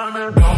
wanna go.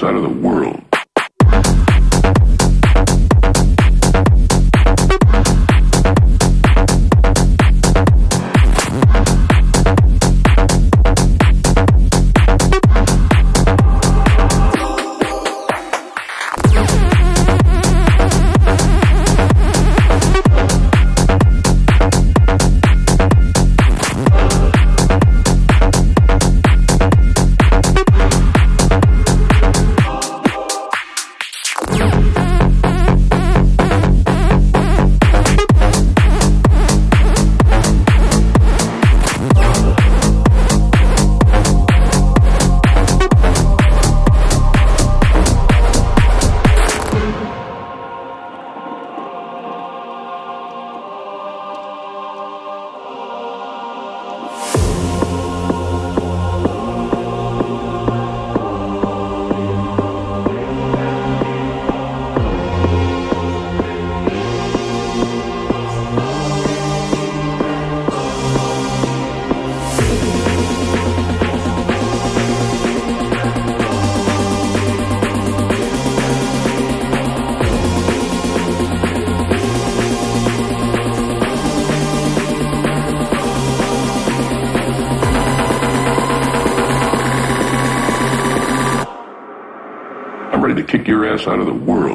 Out of the world. Ass out of the world.